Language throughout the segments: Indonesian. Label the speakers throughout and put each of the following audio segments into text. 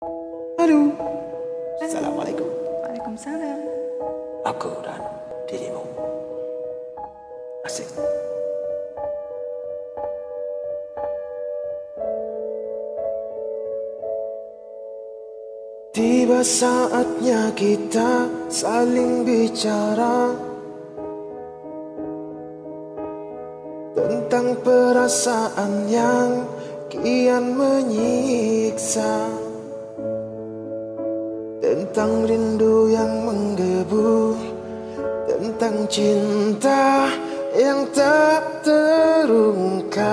Speaker 1: Halo. Assalamualaikum.
Speaker 2: Waalaikumsalam.
Speaker 1: Aku dan dirimu. Asik. Tiba saatnya kita saling bicara Tentang perasaan yang kian menyiksa Tentang rindu yang menggebu Tentang cinta yang tak terungkap.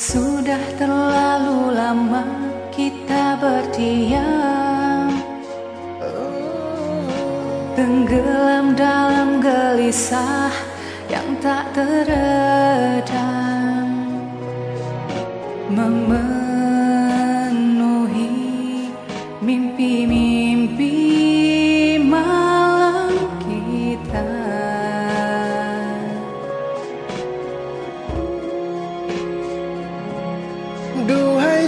Speaker 2: Sudah terlalu lama kita berdiam. Tenggelam dalam gelisah yang tak teredam. Memenuhi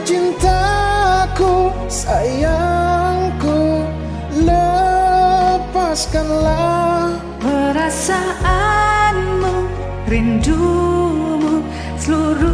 Speaker 1: cintaku, sayangku Lepaskanlah.
Speaker 2: Perasaanmu, rindumu, seluruh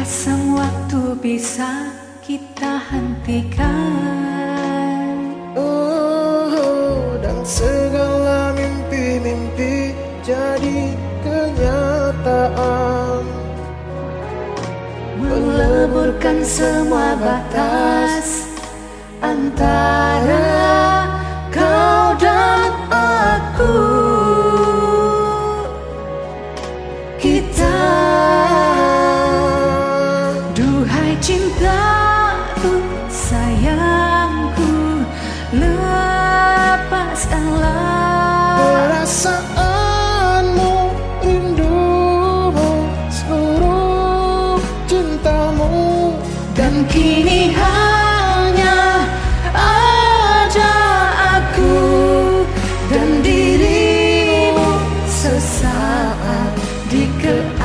Speaker 2: Sang waktu bisa kita hentikan.
Speaker 1: Oh, dan segala mimpi-mimpi jadi kenyataan.
Speaker 2: Meleburkan semua batas Antara cintaku, sayangku Lepaskanlah
Speaker 1: Perasaanmu, rindumu, seluruh cintamu
Speaker 2: Dan kini hanya ada aku dan dirimu sesaat di keabadian.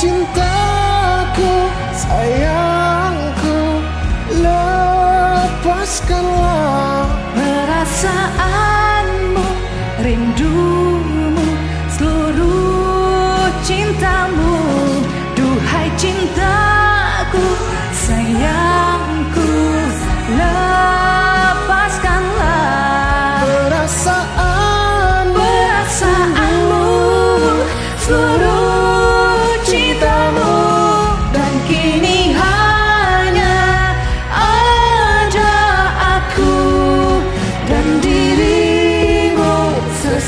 Speaker 1: Cintaku, sayangku Lepaskanlah
Speaker 2: Perasaanmu, rindumu,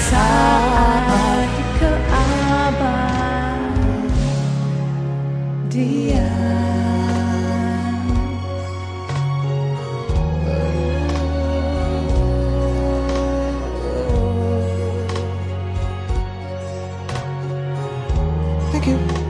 Speaker 2: sesaat di keabadian.
Speaker 1: Thank you Assalamualaikum
Speaker 2: Sama-sama.